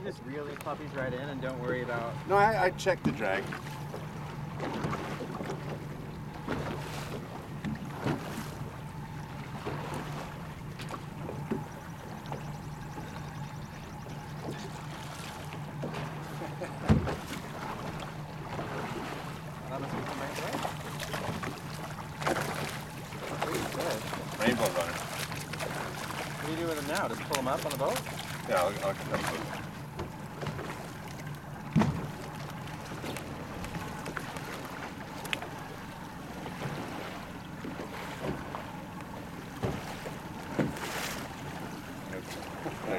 You just reel these puppies right in and don't worry about. No, I, I checked the drag. That must be from right there. Pretty good. Rainbow runner. What do you do with them now? Just pull them up on the boat? Yeah, I'll, I'll, I'll